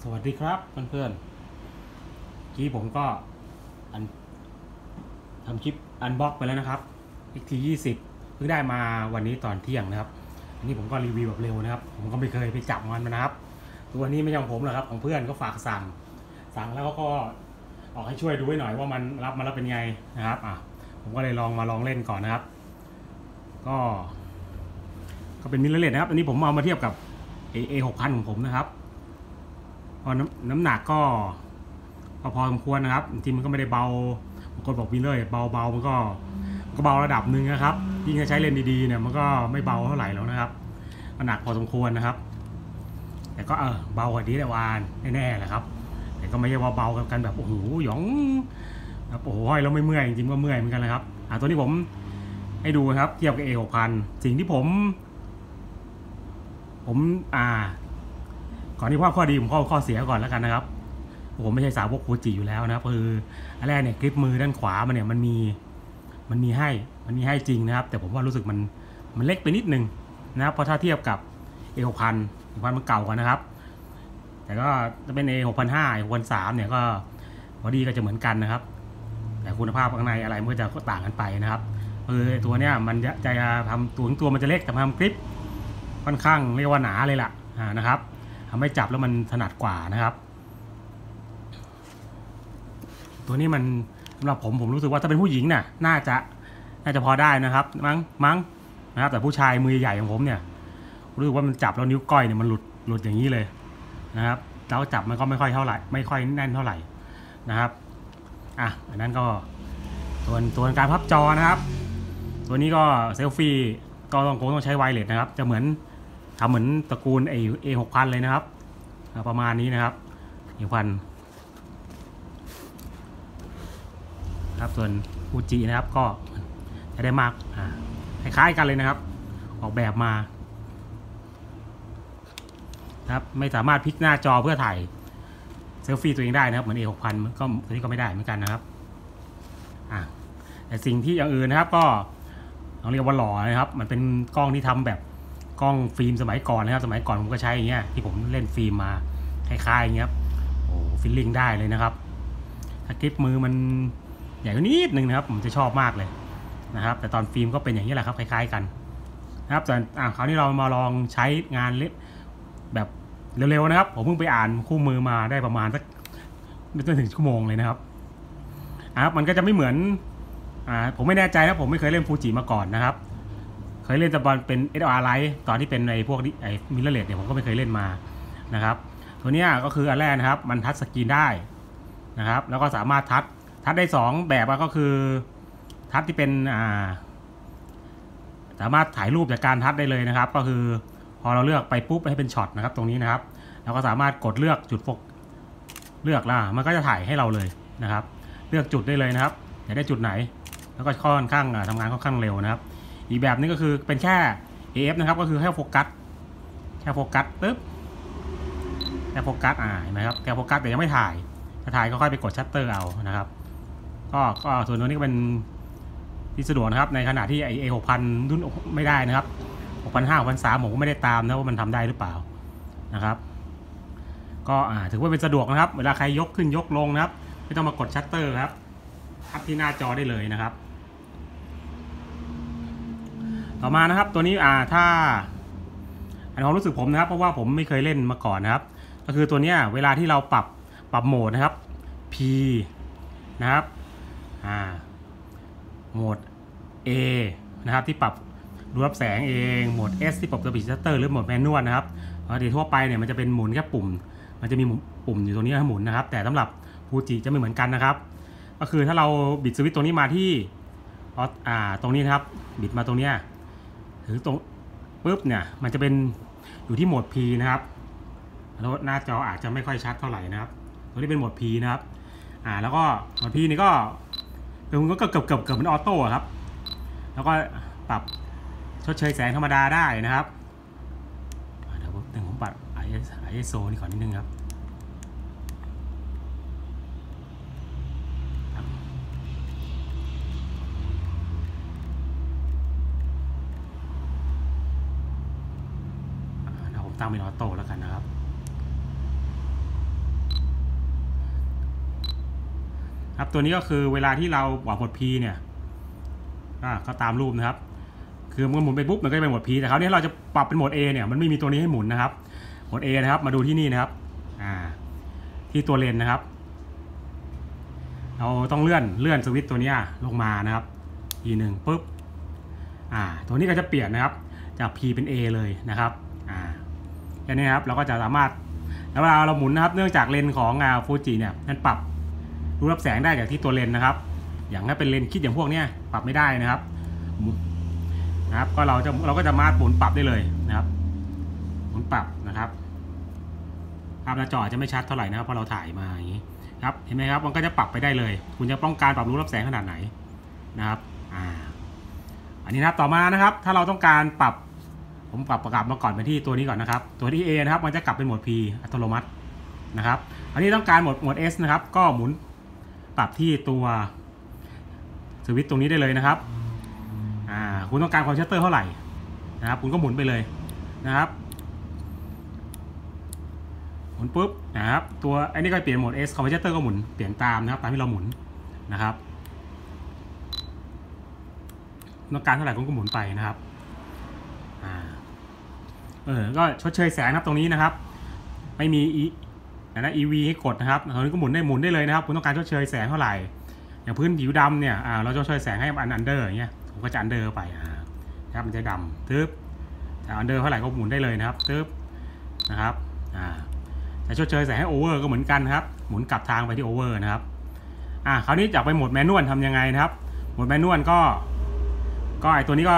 สวัสดีครับเพื่อนๆกี้ผมก็อันทำคลิปอันบ็อกไปแล้วนะครับ XT 20เพิ่งได้มาวันนี้ตอนเที่ยงนะครับ อันนี้ผมก็รีวิวแบบเร็วนะครับ ผมก็ไม่เคยไปจับมันมานะครับตัวนี้ไม่ใช่ของผมหรอกครับ ของเพื่อนก็ฝากสั่ง สั่งแล้วก็ออกให้ช่วยดูไว้หน่อยว่ามันรับมาแล้วเป็นไงนะครับอะผมก็เลยลองมาลองเล่นก่อนนะครับ ก็ ก็เป็นมิลเลอร์เลสนะครับ อันนี้ผมเอามาเทียบกับ A A 6 0 0ของผมนะครับ พอน้ำน้ำหนักก็พอพอสมควรนะครับจริงมันก็ไม่ได้เบาบางคนบอกวินเลยเบาเบามันก็มันก็เบาระดับหนึ่งนะครับยิ่งจะใช้เลนส์ดีๆเนี่ยมันก็ไม่เบาเท่าไหร่แล้วนะครับมันหนักพอสมควรนะครับ แต่ก็เออเบากว่านี้แต่วานแน่ๆแหละครับแต่ก็ไม่ใช่ว่าเบากันแบบโอ้โหหยองแบบโอ้โหห้อยแล้วไม่เมื่อยจริงๆก็เมื่อยเหมือนกันนะครับอ่าตัวนี้ผมให้ดูนะครับเทียบกับ A 6 0 0สิ่งที่ผม ผมอ่า ก่อนที่ว่าข้อดีผมข้อข้อเสียก่อนแล้วกันนะครับผมไม่ใช่สาวกฟูจิอยู่แล้วนะครับคืออันแรกเนี่ยคลิปมือด้านขวามันเนี่ยมันมีมันมีให้มันมีให้จริงนะครับ แต่ผมว่ารู้สึกมันมันเล็กไปนิดนึงนะครับเพราะถ้าเทียบกับ A 6 0 0 0 6 0 0มันเก่ากว่านะครับ แต่ก็จะเป็น A 6 5 0 0 A 6 3 0 0เนี่ยก็บอดี้ก็จะเหมือนกันนะครับ แต่คุณภาพข้างในอะไรมันก็จะต่างกันไปนะครับคือตัวเนี้ยมันจะจะทำตัวตัวมันจะเล็กแต่ทำคลิปค่อนข้างเรียกว่าหนาเลยล่ะนะครับ ทำให้จับแล้วมันถนัดกว่านะครับ ตัวนี้มันสำหรับผมผมรู้สึกว่าถ้าเป็นผู้หญิงน่ะน่าจะน่าจะพอได้นะครับ มั้งมั้งนะครับ แต่ผู้ชายมือใหญ่ของผมเนี่ย รู้สึกว่ามันจับแล้วนิ้วก้อยเนี่ยมันหลุดหลุดอย่างนี้เลยนะครับแล้วจับมันก็ไม่ค่อยเท่าไหร่ ไม่ค่อยแน่นเท่าไหร่นะครับอะอันนั้นก็ส่วนส่วนการพับจอนะครับ ตัวนี้ก็เซลฟี่ก็ต้องคงต้องใช้ไวเลสนะครับ จะเหมือน ทำเหมือนตระกูลเอเอหกพันเลยนะครับ ประมาณนี้นะครับเอพันครับส่วนฟูจินะครับก็จะได้มากคล้ายๆกันเลยนะครับ ออกแบบมาครับไม่สามารถพลิกหน้าจอเพื่อถ่ายเซลฟี่ตัวเองได้นะครับ เหมือน A 6 0 0 0 ก็ตัวนี้ก็ไม่ได้เหมือนกันนะครับอ่าแต่สิ่งที่อย่างอื่นนะครับ ก็เรียกว่าหล่อนะครับ มันเป็นกล้องที่ทำแบบ กล้องฟิล์มสมัยก่อนนะครับ สมัยก่อนผมก็ใช้อย่างเงี้ยที่ผมเล่นฟิล์มมาคล้ายๆอย่างเงี้ยโอ้ feeling ได้เลยนะครับถ้า grip มือมันใหญ่กว่านิดนึงนะครับ ผมจะชอบมากเลยนะครับ แต่ตอนฟิล์มก็เป็นอย่างนี้แหละครับคล้ายๆกันนะครับแต่อ่าคราวนี้เรามาลองใช้งานเล็แบบเร็วๆนะครับ ผมเพิ่งไปอ่านคู่มือมาได้ประมาณสักไม่ถึงชั่วโมงเลยนะครับอ่ามันก็จะไม่เหมือนอ่าผมไม่แน่ใจนะผมไม่เคยเล่นฟูจิมาก่อนนะครับ เคยเล่นต่บอลเป็น SR Lite ตอนที่เป็นในพวกไอ้มิลเลอร์เลดเนี่ยผมก็ไม่เคยเล่นมานะครับตัวเนี้ยก็คืออันแรกนะครับ มันทัชสกรีนได้นะครับ แล้วก็สามารถ touch touch ได้ 2 แบบก็คือ touch ที่เป็นอ่าสามารถถ่ายรูปจากการ touch ได้เลยนะครับ ก็คือพอเราเลือกไปปุ๊บให้เป็นช็อตนะครับตรงนี้นะครับแล้วก็สามารถกดเลือกจุดโฟกเลือกล่ะมันก็จะถ่ายให้เราเลยนะครับ เลือกจุดได้เลยนะครับอยากได้จุดไหน แล้วก็ค่อนข้างทำงานค่อนข้างเร็วนะครับ อีกแบบนึงก็คือเป็นแค่ AF นะครับก็คือแค่โฟกัสแค่โฟกัสปึ๊บแค่โฟกัสอ่าเห็นไหมครับแค่โฟกัสแต่ยังไม่ถ่ายถ้าถ่ายก็ค่อยไปกดชัตเตอร์เอานะครับ ก็ก็ส่วนตัวนี้ก็เป็นที่สะดวกนะครับในขณะที่ไอเอหกพันรุ่นไม่ได้นะครับหกพันห้าหกพันสามผมก็ไม่ได้ตามนะว่ามันทำได้หรือเปล่านะครับ ก็อ่าถือว่าเป็นสะดวกนะครับ เวลาใครยกขึ้นยกลงนะครับ ไม่ต้องมากดชัตเตอร์ครับ touch ที่หน้าจอได้เลยนะครับ ต่อมานะครับตัวนี้อ่าถ้าอันความรู้สึกผมนะครับ เพราะว่าผมไม่เคยเล่นมาก่อนนะครับ ก็คือตัวนี้เวลาที่เราปรับปรับโหมดนะครับ P นะครับอ่าโหมด A นะครับที่ปรับรูรับแสงเองโหมด S ที่ปรับ speed ชัตเตอร์หรือโหมด manual นะครับปกติทั่วไปเนี่ยมันจะเป็นหมุนแค่ปุ่ม มันจะมีปุ่มอยู่ตรงนี้ให้หมุนนะครับ แต่สำหรับฟูจิจะไม่เหมือนกันนะครับ ก็คือถ้าเราบิดสวิตช์ตัวนี้มาที่อ่าตรงนี้นะครับ บิดมาตรงเนี้ย ถึงตรงปุ๊บเนี่ยมันจะเป็นอยู่ที่โหมด P นะครับแล้วหน้าจออาจจะไม่ค่อยชัดเท่าไหร่นะครับ ตัวนี้เป็นโหมด P นะครับอ่าแล้วก็โหมด P นี่ก็เป็นก็เกือบเกือบเกือบเป็นออโต้ครับ แล้วก็ปรับชดเชยแสงธรรมดาได้นะครับเดี๋ยวผมผมปรับ ISO นี่ก่อนนิดนึงครับ ตั้งเป็นออโต้แล้วกันนะครับ ครับตัวนี้ก็คือเวลาที่เราหวังหมด P เนี่ยอ่าก็ตามรูปนะครับ คือมันหมุนไปปุ๊บมันก็จะเป็นหมด P แต่คราวนี้เราจะปรับเป็นหมด A เนี่ยมันไม่มีตัวนี้ให้หมุนนะครับหมด A นะครับ มาดูที่นี่นะครับอ่าที่ตัวเลนนะครับ เราต้องเลื่อนเลื่อนสวิตตัวนี้ลงมานะครับอีหนึ่งปุ๊บอ่าตัวนี้ก็จะเปลี่ยนนะครับ จาก P เป็น A เลยนะครับ แค่นี้ครับเราก็จะสามารถแล้วเวลาเราหมุนนะครับเนื่องจากเลนของอ่าฟูจิเนี่ยมันปรับรูรับแสงได้จากที่ตัวเลนนะครับ อย่างถ้าเป็นเลนคิดอย่างพวกเนี้ยปรับไม่ได้นะครับนะครับ ก็เราจะเราก็จะมาหมุนปรับได้เลยนะครับ หมุนปรับนะครับภาพหน้าจอจะไม่ชัดเท่าไหร่นะครับเพราะเราถ่ายมาอย่างนี้ครับเห็นไหมครับมันก็จะปรับไปได้เลย คุณจะต้องการปรับรู้รับแสงขนาดไหนนะครับอ่าอันนี้นะครับต่อมานะครับ ถ้าเราต้องการปรับ ผมปรับประกาศมาก่อนไปที่ตัวนี้ก่อนนะครับ ตัวที่ A นะครับมันจะกลับเป็นโหมด P อัตโนมัตินะครับ อันนี้ต้องการโหมดโหมด S นะครับ ก็หมุนปรับที่ตัวสวิตช์ตรงนี้ได้เลยนะครับ อ่า คุณต้องการความชัตเตอร์เท่าไหร่นะครับ คุณก็หมุนไปเลยนะครับ หมุนปุ๊บนะครับ ตัวไอ้นี่ก็เปลี่ยนโหมด S คอมเพรสเตอร์ก็หมุนเปลี่ยนตามนะครับ ตามที่เราหมุนนะครับต้องการเท่าไหร่คุณก็หมุนไปนะครับ อ่า เออก็ชดเชยแสงนะครับตรงนี้นะครับ ไม่มีอีนะ EV ให้กดนะครับตรงนี้ก็หมุนได้หมุนได้เลยนะครับ คุณต้องการชดเชยแสงเท่าไหร่ อย่างพื้นผิวดำเนี่ยอ่าเราจะชดเชยแสงให้อัน under อย่างเงี้ยผมก็จะ under ไปอ่าครับมันจะดำทึบแต่ under เท่าไหร่ก็หมุนได้เลยนะครับทึบนะครับอ่าจะชดเชยแสงให้โอเวอร์ก็เหมือนกันครับ หมุนกลับทางไปที่โอเวอร์นะครับอ่าคราวนี้จากไปหมดแมนนวลทำยังไงนะครับ หมดแมนนวลก็ ก็ไอตัวนี้ก็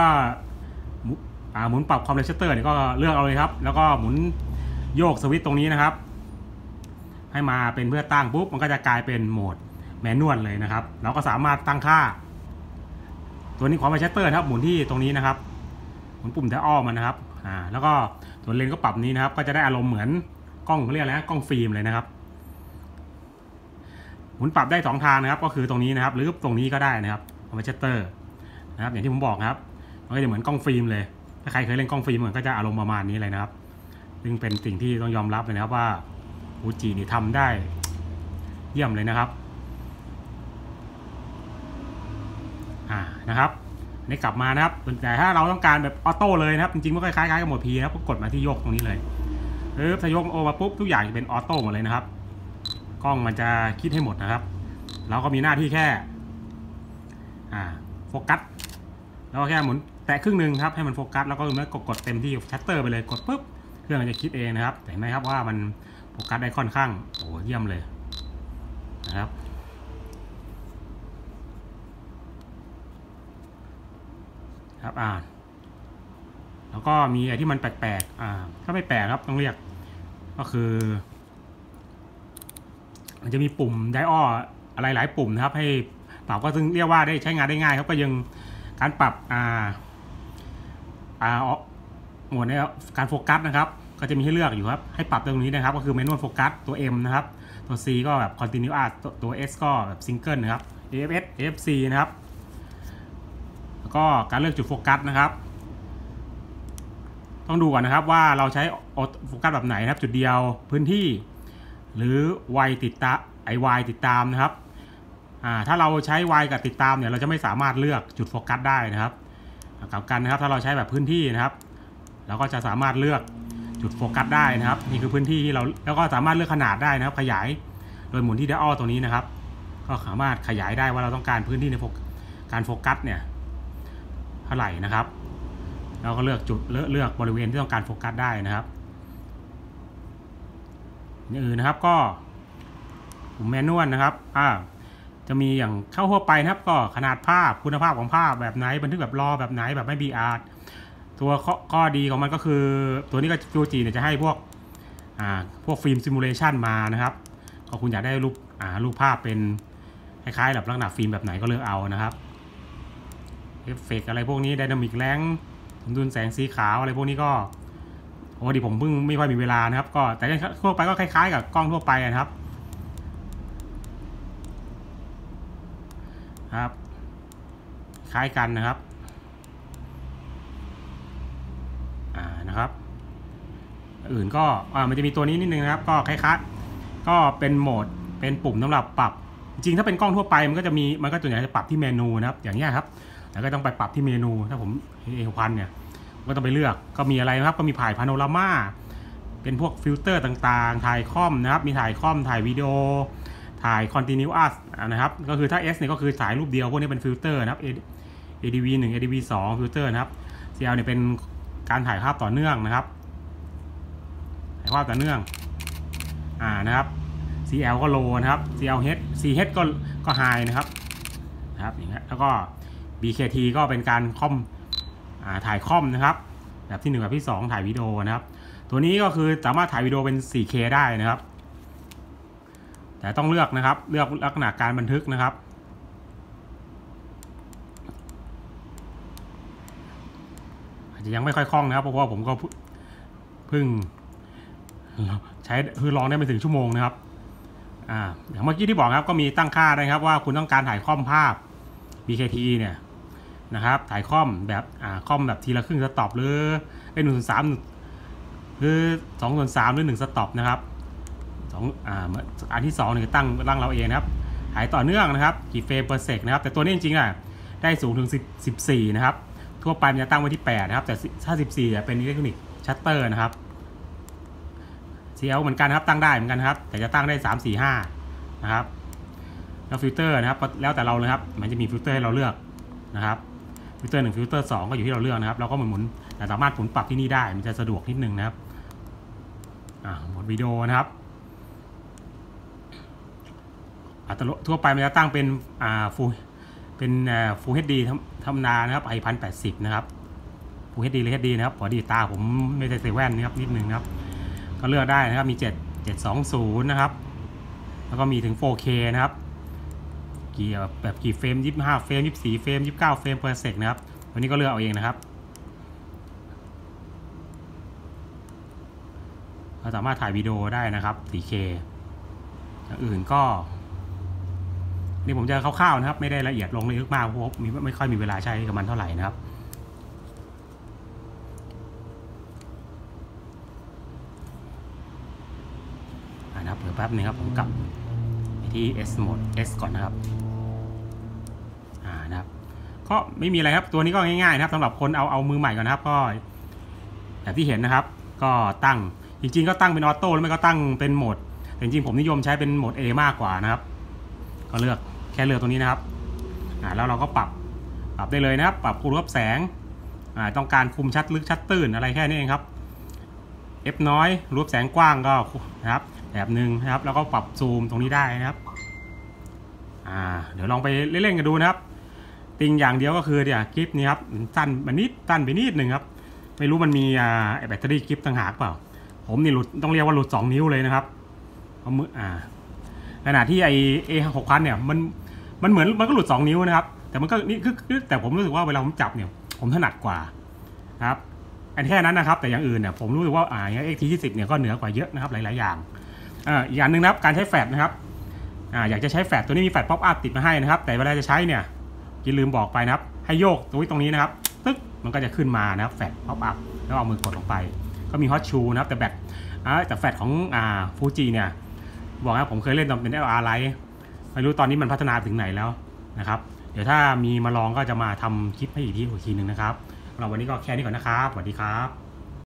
อ่าหมุนปรับคอมเพรสเตอร์เนี่ยก็เลือกเอาเลยครับ แล้วก็หมุนโยกสวิตช์ตรงนี้นะครับ ให้มาเป็นเพื่อตั้งปุ๊บมันก็จะกลายเป็นโหมดแมนนวลเลยนะครับ เราก็สามารถตั้งค่า ตัวนี้ของคอมเพรสเตอร์ครับหมุนที่ตรงนี้นะครับหมุนปุ่มแตอ้อมันนะครับอ่าแล้วก็ตัวเลนส์ก็ปรับนี้นะครับ ก็จะได้อารมณ์เหมือนกล้องเขาเรียกอะไรกล้องฟิล์มเลยนะครับหมุนปรับได้สองทางนะครับ ก็คือตรงนี้นะครับ หรือตรงนี้ก็ได้นะครับความเร็วชัตเตอร์นะครับอย่างที่ผมบอกครับมันก็จะเหมือนกล้องฟิล์มเลย ถ้าใครเคยเล่นกล้องฟิล์มมันก็จะอารมณ์ประมาณนี้เลยนะครับ ซึ่งเป็นสิ่งที่ต้องยอมรับเลยนะครับว่าฟูจินี่ทำได้เยี่ยมเลยนะครับอ่านะครับนี่กลับมานะครับแต่ถ้าเราต้องการแบบออโต้เลยนะครับ จริงๆมันคล้ายๆกับโหมด P นะครับก็กดมาที่โยกตรงนี้เลยเออถ้าโยกออกมาปุ๊บทุกอย่างจะเป็นออโต้หมดเลยนะครับ กล้องมันจะคิดให้หมดนะครับ เราก็มีหน้าที่แค่ อ่าโฟกัสแล้วก็แค่หมุน แตะครึ่งหนึ่งครับให้มันโฟกัสแล้วก็เมื่อกดกดเต็มที่ชัตเตอร์ไปเลยกดปุ๊บเครื่องมันจะคิดเองนะครับเห็นไหมครับว่ามันโฟกัสได้ค่อนข้างโอ้เยี่ยมเลยนะครับครับอ่าแล้วก็มีอะไรที่มันแปลกๆอ่าถ้าไม่แปลกครับต้องเรียกก็คือ มันจะมีปุ่มไดอออะไรหลายปุ่มนะครับ ให้ปรับก็ซึ่งเรียกว่าได้ใช้งานได้ง่ายครับก็ยังการปรับอ่า อ่าหมวดในการโฟกัสนะครับ ก็จะมีให้เลือกอยู่ครับ ให้ปรับตรงนี้นะครับ ก็คือเมนูโฟกัสตัว M นะครับ ตัว C ก็แบบ continuous ตัวตัว S ก็แบบซิงเกิลนะครับ AFS AFC นะครับ แล้วก็การเลือกจุดโฟกัสนะครับ ต้องดูก่อนนะครับว่าเราใช้โฟกัสแบบไหนนะครับ จุดเดียวพื้นที่ หรือ Y ติดตาไอ Y ติดตามนะครับอ่าถ้าเราใช้ Y กับติดตามเนี่ยเราจะไม่สามารถเลือกจุดโฟกัสได้นะครับ กับกันนะครับ ถ้าเราใช้แบบพื้นที่นะครับเราก็จะสามารถเลือกจุดโฟกัสได้นะครับ นี่คือพื้นที่ที่เราแล้วก็สามารถเลือกขนาดได้นะครับ ขยายโดยหมุนที่ dial ตัวนี้นะครับ ก็สามารถขยายได้ว่าเราต้องการพื้นที่ในการโฟกัสเนี่ยเท่าไหร่นะครับเราก็เลือกจุดเลือกเลือกบริเวณที่ต้องการโฟกัสได้นะครับอย่างอื่นนะครับก็ปุ่มแมนนวลนะครับอ่า จะมีอย่างเข้าทั่วไปนะครับ ก็ขนาดภาพคุณภาพของภาพแบบไหนบันทึกแบบรอแบบไหนแบบไม่บีอาร์ตัวข้อดีของมันก็คือ ตัวนี้ก็ฟิวจีเนี่ยจะให้พวกอ่าพวก film simulation มานะครับก็คุณอยากได้รูปอ่ารูปภาพเป็นคล้ายๆแบบลักษณะฟิล์มแบบไหนก็เลือกเอานะครับเอฟเฟกอะไรพวกนี้ dynamic range สมดุลแสงสีขาวอะไรพวกนี้ก็โอ้ดีผมเพิ่งไม่ค่อยมีเวลานะครับ ก็แต่ทั่วไปก็คล้ายๆ กับกล้องทั่วไปนะครับ ครับ คล้ายกันนะครับ อ่านะครับ อื่นก็อ่ามันจะมีตัวนี้นิดนึงนะครับ ก็คล้ายๆก็เป็นโหมดเป็นปุ่มสำหรับปรับ จริงถ้าเป็นกล้องทั่วไปมันก็จะมีมันก็ตัวใหญ่จะปรับที่เมนูนะครับ อย่างเงี้ยครับ แล้วก็ต้องไปปรับที่เมนูถ้าผมเอพันเนี่ยก็ต้องไปเลือกก็มีอะไรนะครับ ก็มีถ่ายพาโนรามาเป็นพวกฟิลเตอร์ต่างๆ ถ่ายคร่อมนะครับ มีถ่ายคร่อมถ่ายวิดีโอ ถ่าย continuous นะครับ ก็คือถ้า S เนี่ยก็คือถ่ายรูปเดียว พวกนี้เป็นฟิลเตอร์นะครับ ADV 1 ADV 2ฟิลเตอร์นะครับ CL เนี่ยเป็นการถ่ายภาพต่อเนื่องนะครับถ่ายภาพต่อเนื่องอ่านะครับ CL ก็ low นะครับ CLH CH ก็ก็ high นะครับนะครับอย่างเงี้ยแล้วก็ BKT ก็เป็นการคร่อมอ่าถ่ายคร่อมนะครับแบบที่1แบบที่ 2 ถ่ายวิดีโอนะครับ ตัวนี้ก็คือสามารถถ่ายวิดีโอเป็น 4K ได้นะครับ แต่ต้องเลือกนะครับ เลือกลักษณะการบันทึกนะครับ อาจจะยังไม่ค่อยคล่องนะครับ เพราะว่าผมก็เพิ่งใช้คือลองได้ไม่ถึงชั่วโมงนะครับอ่าอย่างเมื่อกี้ที่บอกครับก็มีตั้งค่าได้ครับว่าคุณต้องการถ่ายคอมภาพ BKT เนี่ยนะครับถ่ายคอมแบบอ่าคอมแบบทีละครึ่งสต็อปหรือเป็นหนึ่งส่วนสามหรือสองส่วนสามหรือหนึ่ง stop นะครับ สองอ่าอันที่สองเนี่ยตั้งตั้งเราเองนะครับถ่ายต่อเนื่องนะครับกี่เฟรม per sec นะครับ แต่ตัวนี้จริงๆอะได้สูงถึง 10 14 นะครับ ทั่วไปมันจะตั้งไว้ที่ 8 นะครับ แต่ถ้า 14อะเป็น electronic shutter นะครับ CL เหมือนกันครับตั้งได้เหมือนกันครับ แต่จะตั้งได้ 3 4 5 นะครับแล้วฟิลเตอร์นะครับแล้วแต่เราเลยครับ มันจะมีฟิลเตอร์ให้เราเลือกนะครับฟิลเตอร์หนึ่งฟิลเตอร์สองก็อยู่ที่เราเลือกนะครับ เราก็หมุนหมุนแต่สามารถหมุนปรับที่นี่ได้ มันจะสะดวกนิดนึงนะครับโหมดวิดีโอนะครับ อัตโนทั่วไปมันจะตั้งเป็นอ่า full เป็นอ่า full HD ธรรมดานะครับไอพันแปดสิบนะครับ full HD หรือ HD นะครับพอดีตาผมไม่ได้ใส่แว่นนะครับนิดนึงนะครับก็เลือกได้นะครับมี7 720นย์นะครับ แล้วก็มีถึง 4K นะครับกี่แบบกี่เฟรม25เฟรม24เฟรม29เฟรม per sec นะครับ วันนี้ก็เลือกเอาเองนะครับเราสามารถถ่ายวิดีโอได้นะครับ 4K อย่างอื่นก็ นี่ผมจะคร่าวๆนะครับ ไม่ได้ละเอียดลงลึกมากเพราะมีไม่ค่อยมีเวลาใช้กับมันเท่าไหร่นะครับอานะครับเดี๋ยวแป๊บนึงครับผมกลับไปที่ S mode S ก่อนนะครับ อ่านะครับ ก็ไม่มีอะไรครับ ตัวนี้ก็ง่ายๆนะครับสำหรับคนเอาเอามือใหม่ก่อนนะครับ ก็แบบที่เห็นนะครับ ก็ตั้งจริงๆก็ตั้งเป็นออโต้แล้วไม่ก็ตั้งเป็นโหมดแต่จริงๆผมนิยมใช้เป็นโหมด A มากกว่านะครับ ก็เลือก แค่เลือกตัวนี้นะครับอ่าแล้วเราก็ปรับปรับได้เลยนะครับ ปรับคูณรอบแสงอ่าต้องการคุมชัดลึกชัดตื้นอะไรแค่นี้เองครับ F น้อยรูปแสงกว้างก็นะครับแบบหนึ่งนะครับ แล้วก็ปรับซูมตรงนี้ได้นะครับอ่าเดี๋ยวลองไปเล่นๆกันดูนะครับ ติงอย่างเดียวก็คือเดี๋ยวคลิปนี้ครับสั้นไปนิดสั้นไปนิดหนึ่งครับไม่รู้มันมีอ่าแบตเตอรี่คลิปต่างหากเปล่า ผมนี่หลุดต้องเรียกว่าหลุด 2 นิ้วเลยนะครับเพราะมืออ่าขณะที่ไอเอหกพันเนี่ยมัน มันเหมือนมันก็หลุด 2 นิ้วนะครับ แต่มันก็นี่คือแต่ผมรู้สึกว่าเวลาผมจับเนี่ย ผมถนัดกว่านะครับอันแค่นั้นนะครับ แต่อย่างอื่นเนี่ยผมรู้สึกว่าอ่า XT ยี่สิบเนี่ยก็เหนือกว่าเยอะนะครับหลาย ๆ อย่างอ่าอีกอย่างหนึ่งนะครับการใช้แฟลชนะครับอ่าอยากจะใช้แฟลชตัวนี้มีแฟลช pop-up ติดมาให้นะครับ แต่เวลาจะใช้เนี่ยอย่าลืมบอกไปนะครับ ให้โยกตรงนี้ตรงนี้นะครับตึ๊กมันก็จะขึ้นมานะครับแฟลช pop-up แล้วเอามือกดลงไป ก็มี hot shoe นะครับแต่แบตอ่าแต่แฟลชของอ่าฟูจิเนี่ยบอกนะผมเคยเล่นตอนเป็น LR light ไม่รู้ตอนนี้มันพัฒนาถึงไหนแล้วนะครับ เดี๋ยวถ้ามีมาลองก็จะมาทำคลิปให้อีกทีอีกทีหนึ่งนะครับเราวันนี้ก็แค่นี้ก่อนนะครับสวัสดีครับ